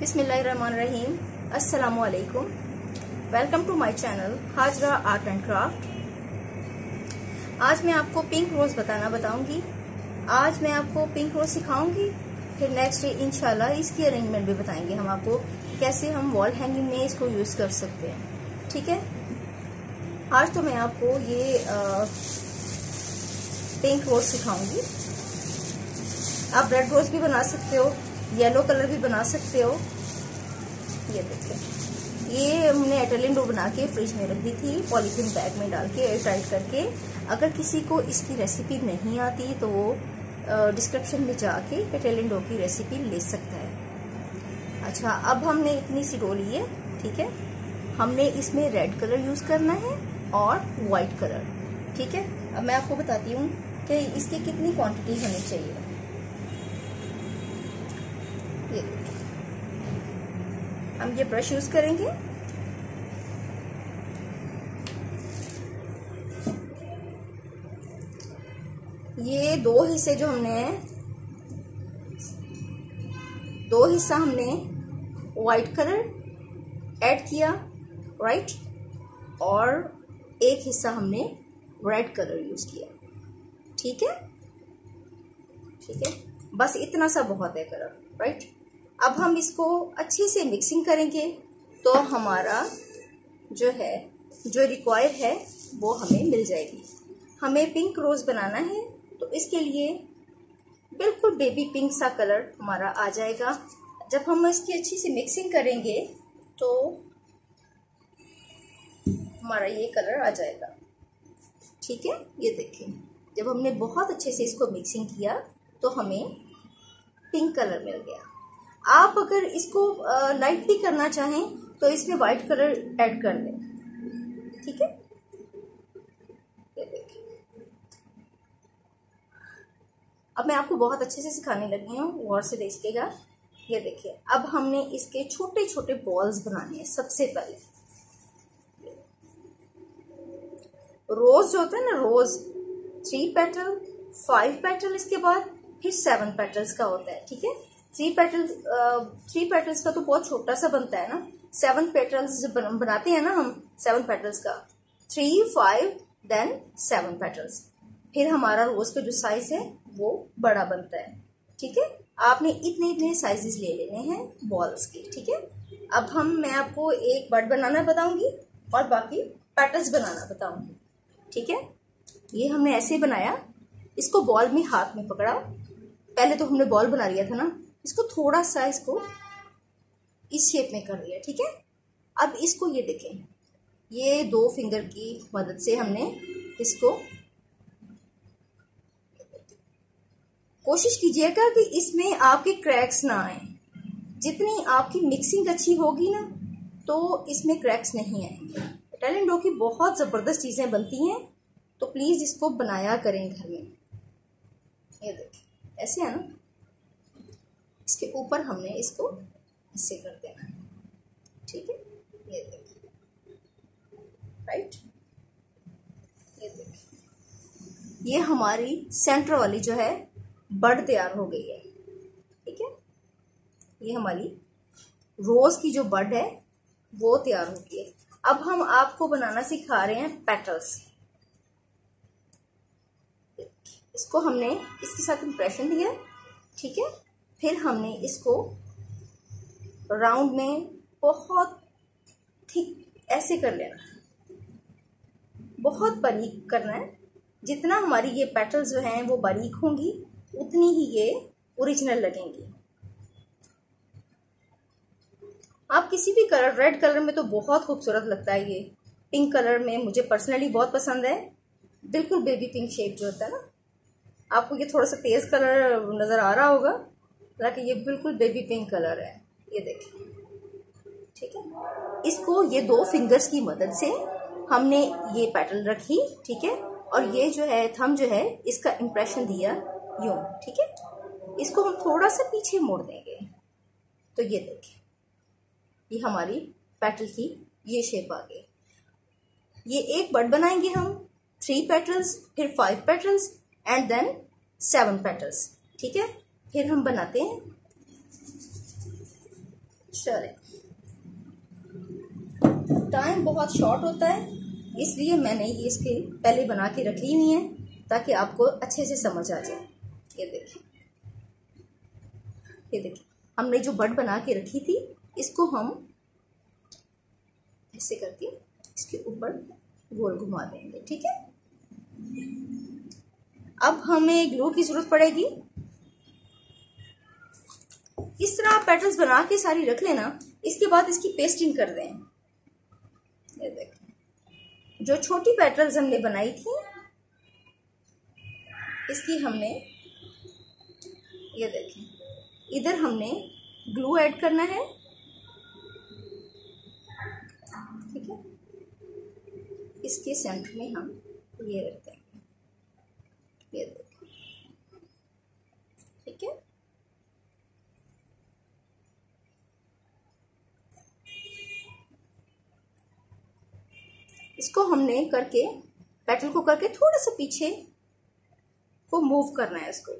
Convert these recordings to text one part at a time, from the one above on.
बिस्मिल्लाहिर्रहमानिर्रहीम। अस्सलामुअलैकुम। Welcome to my channel Hajra art and craft. आज मैं आपको पिंक रोज बताना बताऊँगी। आज मैं आपको पिंक रोज सिखाऊँगी। फिर नेक्स्ट डे इंशाल्लाह इसकी अरेंजमेंट भी बताएँगे हम आपको कैसे हम वॉल हैंगिंग में इसको यूज़ कर सकते हैं। ठीक है? आज तो मैं आपको ये पिंक रोज सिखाऊँगी। आप रेड रोज भी बना सकते हो। येलो कलर भी बना सकते हो। ये देखिए। ये हमने इटालियन डो बना के फ्रिज में रख दी थी पॉलीथीन बैग में डाल के एयर टाइट करके। अगर किसी को इसकी रेसिपी नहीं आती तो वो डिस्क्रिप्शन में जाके इटालियन डो की रेसिपी ले सकता है। अच्छा अब हमने इतनी सी डो ली है, ठीक है? हमने इसमें रेड कलर यूज़ करना है और वाइट कलर ठीक है? अब मैं आपको बताती हूँ कि इसकी कितनी क्वांटिटी होनी चाहिए। हम ये ब्रश यूज़ करेंगे। ये दो हिस्से जो हमने, दो हिस्सा हमने वाइट कलर ऐड किया राइट और एक हिस्सा हमने रेड कलर यूज़ किया। ठीक है? ठीक है? बस इतना सा बहुत है कलर राइट अब हम इसको अच्छे से मिक्सिंग करेंगे। तो हमारा जो है, जो रिक्वायर है, वो हमें मिल जाएगी। हमें पिंक रोज़ बनाना है तो इसके लिए बिल्कुल बेबी पिंक सा कलर हमारा आ जाएगा। जब हम इसकी अच्छी से मिक्सिंग करेंगे तो हमारा ये कलर आ जाएगा। ठीक है? ये देखिए जब हमने बहुत अच्छे से इसको मिक्सिंग किया तो हमें पिंक कलर मिल गया। आप अगर इसको लाइट भी करना चाहें तो इसमें वाइट कलर ऐड कर दें। ठीक है? अब मैं आपको बहुत अच्छे से सिखाने लगी हूँ, गौर से देखिएगा। ये देखिए, अब हमने इसके छोटे छोटे बॉल्स बनाने हैं, सबसे पहले। रोज जो होता है ना, rose three petal five petal इसके बाद, फिर सेवन पेटल्स का होता है, ठीक है? थ्री पेटल्स थ्री पेटल्स का तो बहुत छोटा सा बनता है ना? सेवन पेटल्स जब बनाते हैं ना हम सेवन पेटल्स का। Three five then seven petals फिर हमारा रोज का जो साइज़ है, वो बड़ा बनता है। ठीक है? आपने इतने इतने साइजेस ले लेने हैं बॉल्स के। ठीक है? अब हम, मैं आपको एक बर्ड बनाना बताऊँगी और बाकी पैटल्स बनाना बताऊँगी। ठीक है? ये हमने ऐसे बनाया। इसको बॉल में हाथ में पकड़ा। पहले तो हमने बॉल बना लिया था ना? इसको थोड़ा सा इसको इस शेप में कर दिया, ठीक है? अब इसको ये देखें। ये दो फिंगर की मदद से हमने इसको कोशिश कीजिएगा कि इसमें आपके क्रैक्स ना आए। जितनी आपकी मिक्सिंग अच्छी होगी ना तो इसमें क्रैक्स नहीं आएँगे। इटालियन डो की बहुत ज़बरदस्त चीज़ें बनती हैं तो प्लीज़ इसको बनाया करें घर में। ये देखिए ऐसे है ना? इसके ऊपर हमने इसको इससे कर देना है। ठीक है? ये देखिए। राइट ये देखिए। ये हमारी सेंटर वाली जो है, बर्ड तैयार हो गई है। ठीक है? ये हमारी रोज की जो बर्ड है, वो तैयार हो गई है। अब हम आपको बनाना सिखा रहे हैं पेटल्स इसको हमने इसके साथ इंप्रेशन दिया। ठीक है? फिर हमने इसको राउंड में बहुत थिक ऐसे कर लेना है। बहुत बारीक करना है। जितना हमारी ये पेटल्स जो हैं वो बारीक होंगी, उतनी ही ये ओरिजिनल लगेंगी। आप किसी भी कलर रेड कलर में तो बहुत खूबसूरत लगता है ये। पिंक कलर में मुझे पर्सनली बहुत पसंद है। बिल्कुल बेबी पिंक शेप जो होता है ना। आपको ये थोड़ा सा तेज कलर नज़र आ रहा होगा। हालाँकि ये बिल्कुल बेबी पिंक कलर है। ये देखिए। ठीक है? इसको ये दो फिंगर्स की मदद से हमने ये पैटर्न रखी, ठीक है? और ये जो है थम जो है, इसका इम्प्रेशन दिया यूँ, ठीक है? इसको हम थोड़ा सा पीछे मोड़ देंगे। तो ये देखिए। ये हमारी पेटल की ये शेप आ गई। ये एक बर्ड बनाएँगे हम थ्री पेटल्स फिर five petals and then seven petals ठीक है? फिर हम बनाते हैं। चले। टाइम बहुत शॉर्ट होता है, इसलिए मैंने ये इसके पहले बना के रख ली हुई है, ताकि आपको अच्छे से समझ आ जाए। ये देखिए। ये देखें हमने जो बट बना के रखी थी, इसको हम ऐसे करके इसके ऊपर गोल घुमा देंगे, ठीक है? अब हमें ग्लू की ज़रूरत पड़ेगी। इस तरह आप पेटल्स बना के सारी रख लेना, इसके बाद इसकी पेस्टिंग कर दें। ये देखें। जो छोटी पेटल्स हमने बनाई थी, इसकी हमने, ये देखें। इधर हमने ग्लू ऐड करना है। ठीक है? इसके सेंटर में हम ये रखते देंगे ये देखें ठीक है इसको हमने करके पेटल को करके थोड़ा सा पीछे को मूव करना है इसको।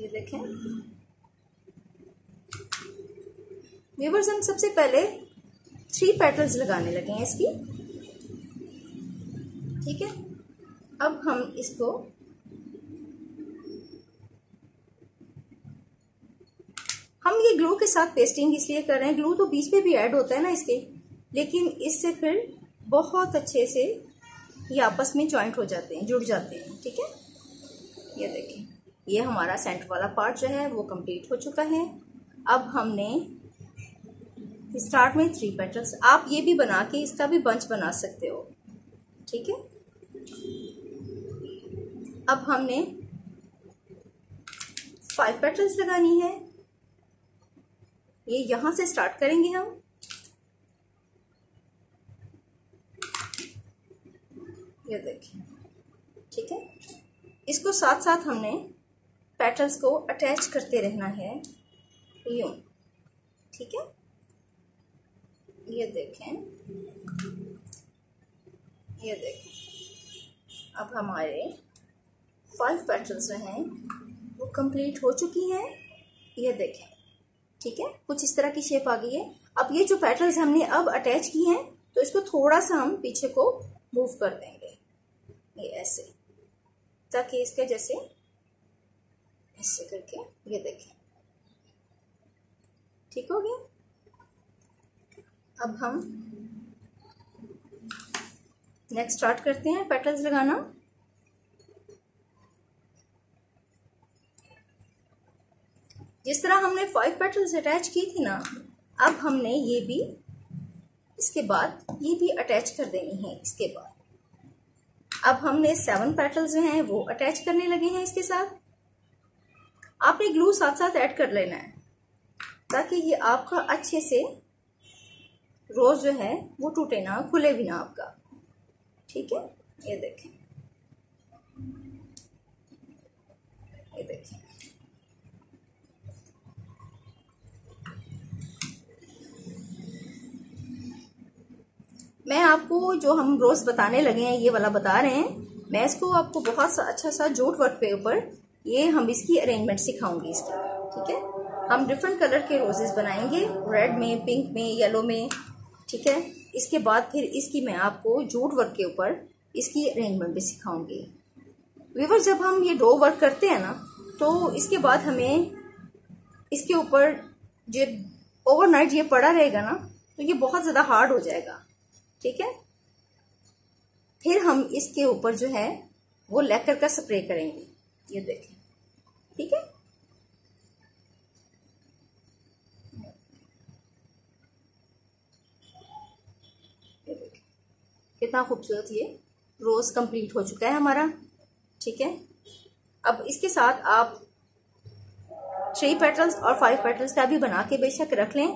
ये देखें। व्यूवर्स हम सबसे पहले थ्री पेटल्स लगाने लगे हैं इसकी। ठीक है? अब हम इसको हम ये ग्लू के साथ पेस्टिंग इसलिए कर रहे हैं। ग्लू तो बीच में भी ऐड होता है ना इसके। लेकिन इससे फिर बहुत अच्छे से ये आपस में ज्वाइंट हो जाते हैं, जुड़ जाते हैं, ठीक है? ये देखें, ये हमारा सेंटर वाला पार्ट जो है, वो कंप्लीट हो चुका है। अब हमने स्टार्ट में थ्री पेटल्स आप ये भी बना के इसका भी बंच बना सकते हो, ठीक है? अब हमने फाइव पेटल्स लगानी है। ये यहाँ से स्टार्ट करेंगे हम। ये देखिए ठीक है? इसको साथ साथ हमने पेटल्स को अटैच करते रहना है। यूँ। ठीक है? ये देखें। ये देखें। अब हमारे फाइव पेटल्स जो हैं, वो कंप्लीट हो चुकी हैं। ये देखें। ठीक है? कुछ इस तरह की शेप आ गई है। अब ये जो पेटल्स हमने अब अटैच की हैं तो इसको थोड़ा सा हम पीछे को मूव कर देंगे ऐसे, ताकि इसके जैसे, ऐसे करके, ये देखें। ठीक हो गया? अब हम नेक्स्ट स्टार्ट करते हैं पेटल्स लगाना। जिस तरह हमने फाइव पेटल्स अटैच की थी ना, अब हमने ये भी, इसके बाद, ये भी अटैच कर देनी है, इसके बाद। अब हमने सेवन पेटल्स जो हैं, वो अटैच करने लगे हैं इसके साथ। आपने ग्लू साथ साथ ऐड कर लेना है, ताकि ये आपका अच्छे से रोज जो है, वो टूटे ना, खुले भी ना आपका। ठीक है? ये देखें। ये देखें। मैं आपको जो हम रोज बताने लगे हैं, ये वाला बता रहे हैं। मैं इसको आपको बहुत सा अच्छा सा जोट वर्क पे ऊपर, ये हम इसकी अरेंजमेंट सिखाऊँगी इसकी, ठीक है? हम डिफरेंट कलर के रोजेस बनाएँगे रेड में पिंक में येलो में, ठीक है? इसके बाद फिर इसकी मैं आपको जूट वर्क के ऊपर इसकी अरेंजमेंट भी सिखाऊँगी। वीवर जब हम ये डो वर्क करते हैं ना तो इसके बाद हमें इसके ऊपर जो ओवरनाइट ये पड़ा रहेगा ना तो ये बहुत ज़्यादा हार्ड हो जाएगा। ठीक है? फिर हम इसके ऊपर जो है, वो लेकर का स्प्रे करेंगे। ये देखें। ठीक है? कितना खूबसूरत ये रोज कंप्लीट हो चुका है हमारा। ठीक है? अब इसके साथ आप थ्री पेटल्स और फाइव पेटल्स का भी बना के बेशक रख लें।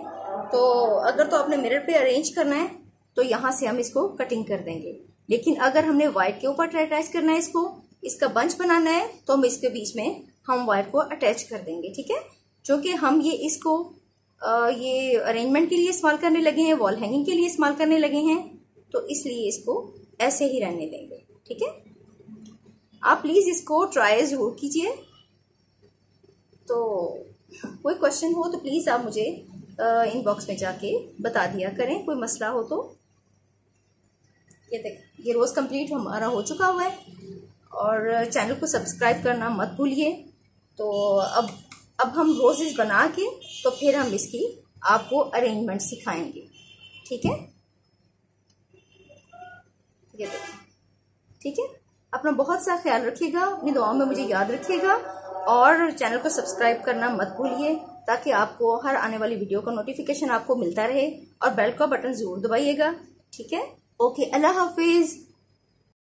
तो अगर तो आपने मिरर पे अरेंज करना है तो यहाँ से हम इसको कटिंग कर देंगे। लेकिन अगर हमने व्हाइट के ऊपर अटैच करना है इसको इसका बंच बनाना है तो हम इसके बीच में हम वायर को अटैच कर देंगे ठीक है? क्योंकि हम ये इसको आ, ये अरेंजमेंट के लिए इस्तेमाल करने लगे हैं वॉल हैंगिंग के लिए इस्तेमाल करने लगे हैं तो इसलिए इसको ऐसे ही रहने देंगे ठीक है? आप प्लीज़ इसको ट्राई ज़रूर कीजिए। तो कोई क्वेश्चन हो तो प्लीज़ आप मुझे इनबॉक्स में जाके बता दिया करें कोई मसला हो तो। ये देख, ये रोज़ कंप्लीट हमारा हो चुका हुआ है। और चैनल को सब्सक्राइब करना मत भूलिए। तो अब अब हम रोजेज बना के तो फिर हम इसकी आपको अरेंजमेंट सिखाएँगे। ठीक है? ये देखिए ठीक है? अपना बहुत सा ख्याल रखिएगा, अपनी दुआओं में मुझे याद रखिएगा। और चैनल को सब्सक्राइब करना मत भूलिए, ताकि आपको हर आने वाली वीडियो का नोटिफिकेशन आपको मिलता रहे। और बेल का बटन ज़रूर दबाइएगा। ठीक है? Okay, Allah Hafiz.